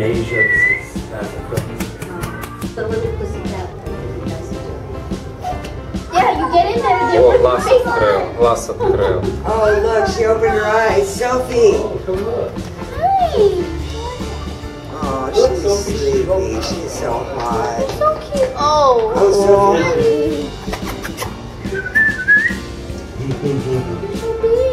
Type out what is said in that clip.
Asia, this is Africa. So look at pussy cat. Yeah, you get in there and О, then глаз открыл, глаз открыл. Oh, look, she opened her eyes. Sophie. Oh, come look. Hi. Oh, she's sleepy. She's so hot. So cute. Oh. Oh, Sophie.